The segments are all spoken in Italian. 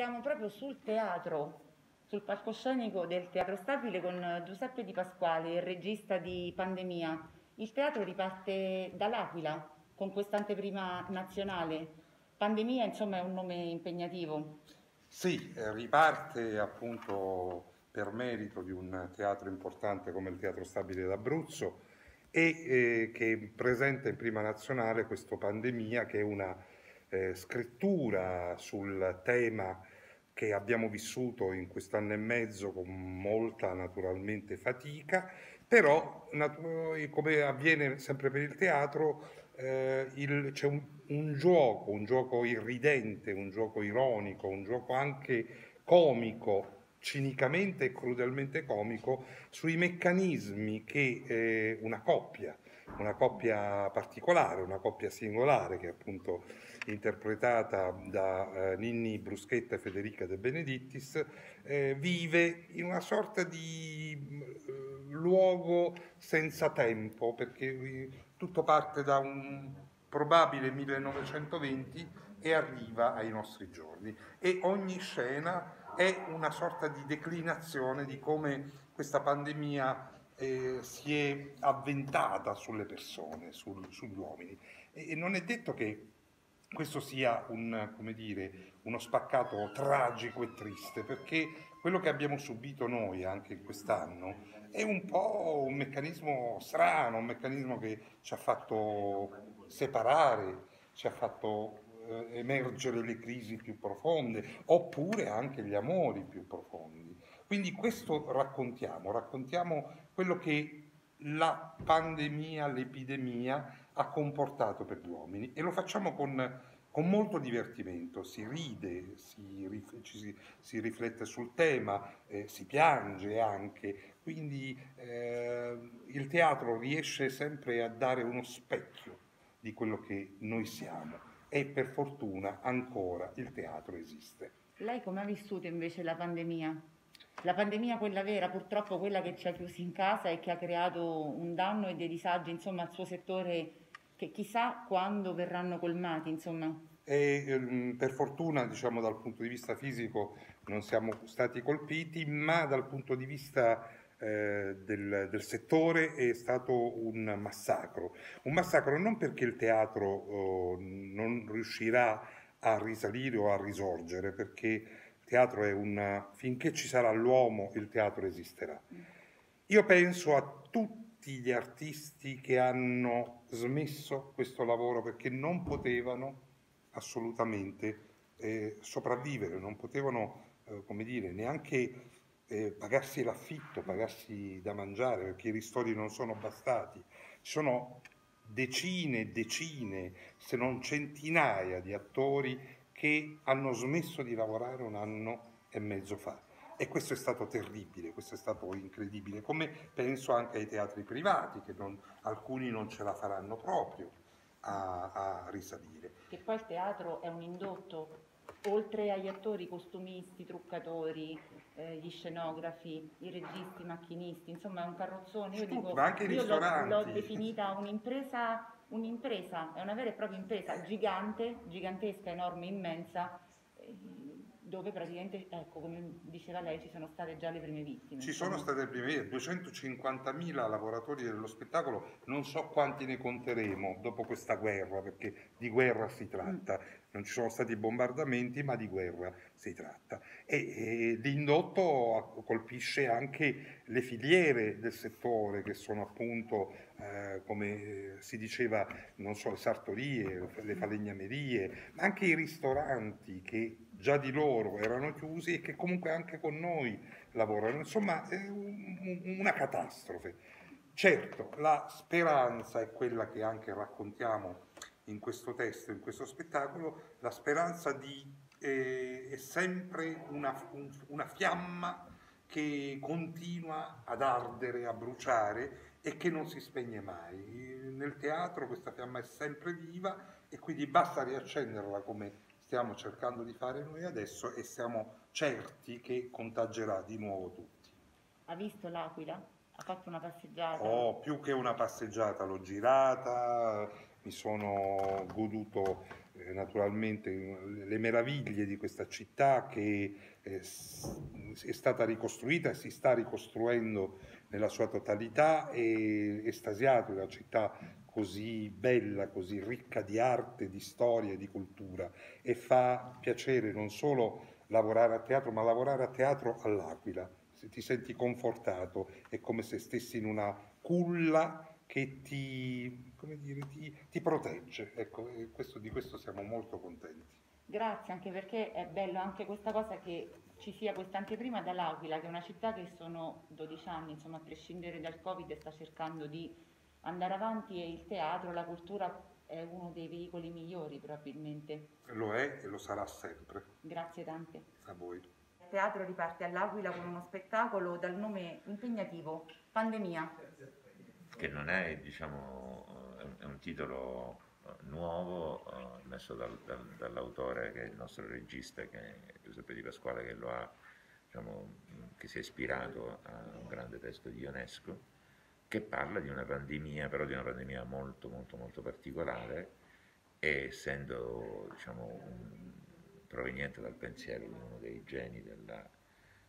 siamo proprio sul teatro, sul palcoscenico del Teatro Stabile con Giuseppe Di Pasquale, il regista di Pandemia. Il teatro riparte dall'Aquila con questa anteprima nazionale. Pandemia, insomma, è un nome impegnativo. Sì, eh, riparte appunto per merito di un teatro importante come il Teatro Stabile d'Abruzzo e eh, che presenta in prima nazionale questo Pandemia che è una eh, scrittura sul tema che abbiamo vissuto in quest'anno e mezzo con molta naturalmente fatica, però come avviene sempre per il teatro eh, il, c'è un, un gioco, un gioco irridente, un gioco ironico, un gioco anche comico cinicamente e crudelmente comico sui meccanismi che eh, una coppia, una coppia particolare, una coppia singolare che appunto interpretata da eh, Ninni Bruschetta e Federica De Benedittis, eh, vive in una sorta di eh, luogo senza tempo, perché eh, tutto parte da un probabile 1920 e arriva ai nostri giorni e ogni scena è una sorta di declinazione di come questa pandemia eh, si è avventata sulle persone, sul, sugli uomini. E, non è detto che questo sia un, dire, uno spaccato tragico e triste, perché quello che abbiamo subito noi anche quest'anno è un po' un meccanismo strano, un meccanismo che ci ha fatto separare, ci ha fatto eh, emergere le crisi più profonde, oppure anche gli amori più profondi. Quindi questo raccontiamo, raccontiamo quello che la pandemia, l'epidemia ha comportato per gli uomini e lo facciamo con, con molto divertimento, si ride, si, si, si riflette sul tema, eh, si piange anche, quindi eh, il teatro riesce sempre a dare uno specchio di quello che noi siamo e per fortuna ancora il teatro esiste. Lei come ha vissuto invece la pandemia? La pandemia, quella vera, purtroppo quella che ci ha chiusi in casa e che ha creato un danno e dei disagi insomma, al suo settore che chissà quando verranno colmati. Insomma. E, ehm, per fortuna, diciamo, dal punto di vista fisico non siamo stati colpiti, ma dal punto di vista eh, del, del, settore è stato un massacro. Un massacro non perché il teatro oh, non riuscirà a risalire o a risorgere, perché teatro è un... finché ci sarà l'uomo il teatro esisterà. Io penso a tutti gli artisti che hanno smesso questo lavoro perché non potevano assolutamente eh, sopravvivere, non potevano, eh, come dire, neanche eh, pagarsi l'affitto, pagarsi da mangiare, perché i ristori non sono bastati. Ci sono decine e decine, se non centinaia di attori che hanno smesso di lavorare un anno e mezzo fa. E questo è stato terribile, questo è stato incredibile, come penso anche ai teatri privati, che non, alcuni non ce la faranno proprio a, a risalire. Che poi il teatro è un indotto, oltre agli attori, costumisti, truccatori, eh, gli scenografi, i registi, i macchinisti, insomma è un carrozzone. Io, dico, io l'ho, l'ho, definita un'impresa, un'impresa, è una vera e propria impresa gigante, gigantesca, enorme, immensa dove praticamente, ecco, come diceva lei, ci sono state già le prime vittime. Ci sono state le prime vittime, 250.000 lavoratori dello spettacolo, non so quanti ne conteremo dopo questa guerra, perché di guerra si tratta, mm. non ci sono stati bombardamenti, ma di guerra si tratta. E, e l'indotto colpisce anche le filiere del settore, che sono appunto, eh, come si diceva, non so, le sartorie, le falegnamerie, ma anche i ristoranti che già di loro erano chiusi e che comunque anche con noi lavorano. Insomma, è una catastrofe. Certo, la speranza è quella che anche raccontiamo in questo testo, in questo spettacolo, la speranza di, eh, è sempre una, un, una fiamma che continua ad ardere, a bruciare e che non si spegne mai. Nel teatro questa fiamma è sempre viva e quindi basta riaccenderla come stiamo cercando di fare noi adesso e siamo certi che contagerà di nuovo tutti. Ha visto l'Aquila? Ha fatto una passeggiata? Oh, più che una passeggiata, l'ho girata, mi sono goduto eh, naturalmente le meraviglie di questa città che eh, è stata ricostruita e si sta ricostruendo nella sua totalità e estasiato una città così bella, così ricca di arte, di storia di cultura e fa piacere non solo lavorare a teatro, ma lavorare a teatro all'Aquila. Se ti senti confortato, è come se stessi in una culla che ti, dire, ti, ti protegge. Ecco, questo, di questo siamo molto contenti. Grazie, anche perché è bello anche questa cosa che ci sia questa anteprima dall'Aquila, che è una città che sono 12 anni, insomma, a prescindere dal Covid, sta cercando di andare avanti e il teatro, la cultura è uno dei veicoli migliori probabilmente. Lo è e lo sarà sempre. Grazie tante. A voi. Il teatro riparte all'Aquila con uno spettacolo dal nome impegnativo, Pandemia. Che non è, diciamo, è un titolo eh, nuovo uh, messo dal, dal, dall'autore che è il nostro regista, che è Giuseppe Di Pasquale, che lo ha, diciamo, che si è ispirato a un grande testo di Ionesco che parla di una pandemia, però di una pandemia molto molto molto particolare e essendo diciamo, un, proveniente dal pensiero di uno dei geni della,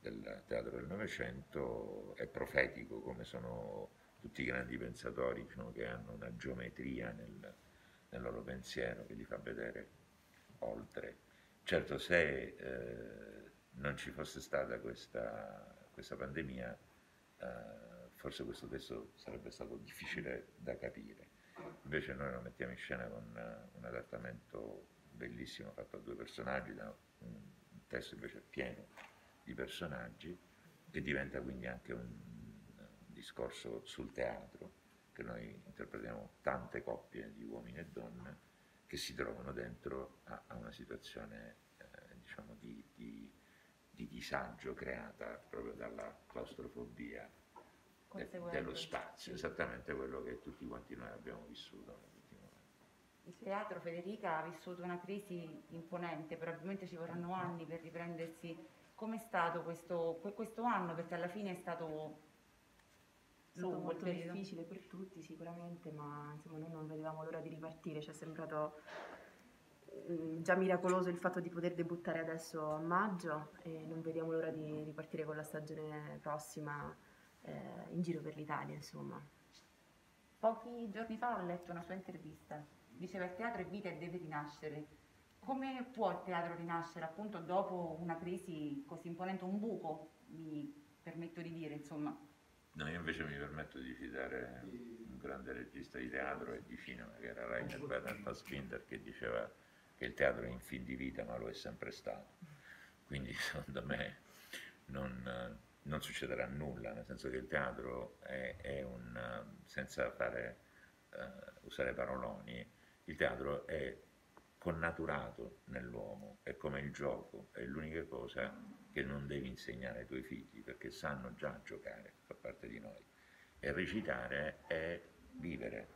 del teatro del Novecento, è profetico come sono tutti i grandi pensatori diciamo, che hanno una geometria nel, nel, loro pensiero che li fa vedere oltre. Certo se eh, non ci fosse stata questa, questa pandemia, eh, forse questo testo sarebbe stato difficile da capire. Invece noi lo mettiamo in scena con eh, un adattamento bellissimo fatto a due personaggi, un testo invece pieno di personaggi e diventa quindi anche un discorso sul teatro, che noi interpretiamo tante coppie di uomini e donne che si trovano dentro a, a una situazione eh, diciamo di, di, di disagio creata proprio dalla claustrofobia dello spazio, esattamente quello che tutti quanti noi abbiamo vissuto. Il teatro, Federica, ha vissuto una crisi imponente, probabilmente ci vorranno anni per riprendersi. Com'è stato questo, questo anno? Perché alla fine è stato è stato molto difficile per tutti sicuramente, ma insomma, noi non vedevamo l'ora di ripartire, ci è sembrato mm, già miracoloso il fatto di poter debuttare adesso a maggio e non vediamo l'ora di ripartire con la stagione prossima eh, in giro per l'Italia, insomma. Pochi giorni fa ho letto una sua intervista, diceva il teatro è vita e deve rinascere. Come può il teatro rinascere appunto dopo una crisi così imponente, un buco, mi permetto di dire, insomma? No, io invece mi permetto di citare un grande regista di teatro e di cinema che era Rainer Werner Fassbinder che diceva che il teatro è in fin di vita ma lo è sempre stato. Quindi secondo me non, non succederà nulla, nel senso che il teatro è, è un, senza fare, uh, usare paroloni, il teatro è connaturato nell'uomo, è come il gioco, è l'unica cosa che non devi insegnare ai tuoi figli perché sanno già giocare, fa parte di noi. E recitare è vivere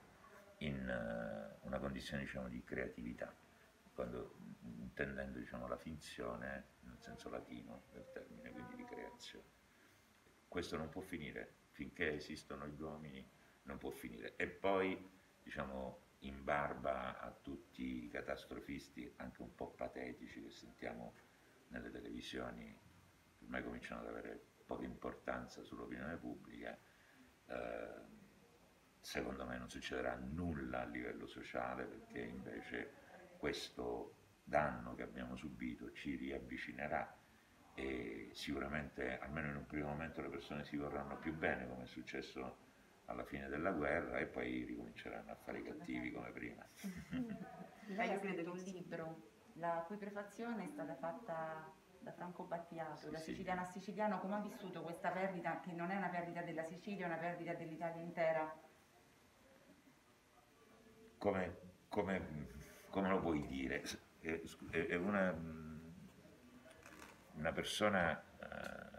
in uh, una condizione diciamo, di creatività, quando, intendendo diciamo, la finzione nel senso latino del termine, quindi di creazione. Questo non può finire, finché esistono gli uomini non può finire. E poi, diciamo, in barba a tutti i catastrofisti, anche un po' patetici che sentiamo nelle televisioni, ormai cominciano ad avere poca importanza sull'opinione pubblica, eh, secondo me non succederà nulla a livello sociale perché invece questo danno che abbiamo subito ci riavvicinerà e sicuramente almeno in un primo momento le persone si vorranno più bene come è successo alla fine della guerra e poi ricominceranno a fare i cattivi come prima. Lei ha scritto un libro la cui prefazione è stata fatta da Franco Battiato, da siciliano a siciliano, come ha vissuto questa perdita che non è una perdita della Sicilia, è una perdita dell'Italia intera? Come, come, come lo puoi dire? È una una persona eh,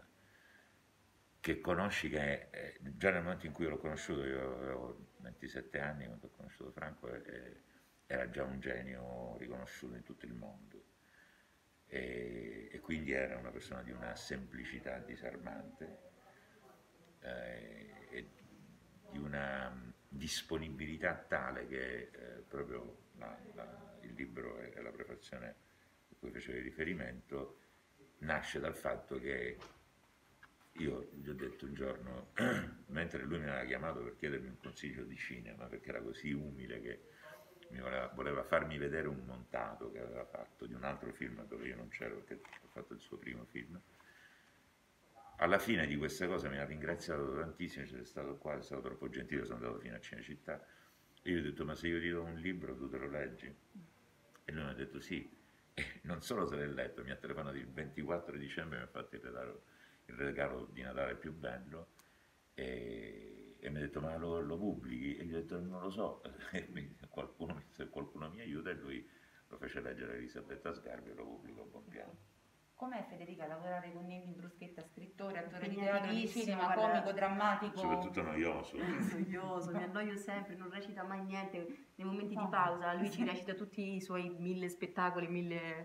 che conosci che già nel momento in cui l'ho conosciuto, io avevo 27 anni quando ho conosciuto Franco, era già un genio riconosciuto in tutto il mondo. E, e quindi era una persona di una semplicità disarmante eh, e di una disponibilità tale che eh, proprio la, la, il libro e la prefazione a cui facevi riferimento, nasce dal fatto che io gli ho detto un giorno, mentre lui mi aveva chiamato per chiedermi un consiglio di cinema, perché era così umile che voleva, voleva, farmi vedere un montato che aveva fatto di un altro film dove io non c'ero perché ho fatto il suo primo film. Alla fine di queste cose mi ha ringraziato tantissimo, c'è stato qua, è stato troppo gentile, sono andato fino a Cinecittà. Io gli ho detto, ma se io ti do un libro tu te lo leggi? E lui mi ha detto sì. E non solo se l'è letto, mi ha telefonato il 24 dicembre mi ha fatto il regalo, il regalo di Natale più bello. E e mi ha detto ma lo, lo, pubblichi? E gli ho detto non lo so, qualcuno, se qualcuno mi aiuta e lui lo fece leggere a Elisabetta Sgarbi e lo pubblico a buon piano. Com'è Federica lavorare con Nemi Bruschetta, scrittore, attore di cinema, comico, drammatico? Soprattutto noioso. noioso, mi annoio sempre, non recita mai niente. Nei momenti no. di pausa lui ci recita tutti i suoi mille spettacoli, mille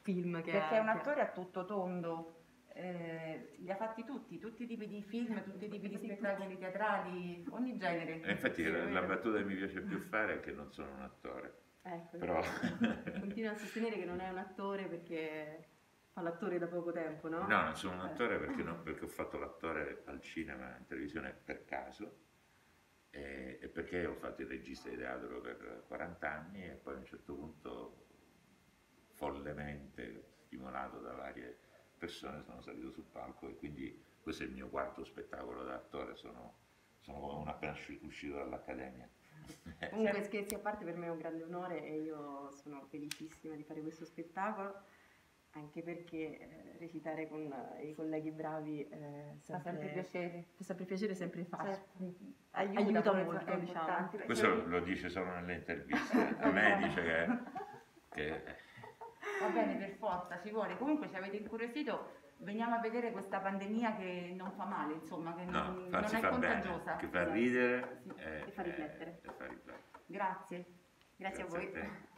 film. Che Perché è un attore a tutto tondo eh, li ha fatti tutti, tutti i tipi di film, tutti i tipi di spettacoli teatrali, ogni genere. E infatti la, la battuta che mi piace più fare è che non sono un attore. Ecco, Però... continua a sostenere che non è un attore perché fa l'attore da poco tempo, no? No, non sono un attore perché, no, perché ho fatto l'attore al cinema, in televisione per caso e, e, perché ho fatto il regista di teatro per 40 anni e poi a un certo punto follemente stimolato da varie persone sono salito sul palco e quindi questo è il mio quarto spettacolo da attore, sono, sono come uno appena uscito dall'accademia. Comunque scherzi a parte per me è un grande onore e io sono felicissima di fare questo spettacolo anche perché eh, recitare con eh, i colleghi bravi eh, fa sempre piacere fa sempre piacere sempre facile aiuta, aiuta molto diciamo. questo lo dice solo nelle interviste a me dice che, che Va bene, per forza, ci vuole. Comunque ci avete incuriosito, veniamo a vedere questa pandemia che non fa male, insomma, che no, non, non è contagiosa. Bene, che fa ridere sì. e, e, fa riflettere. Grazie. Grazie, Grazie a voi. A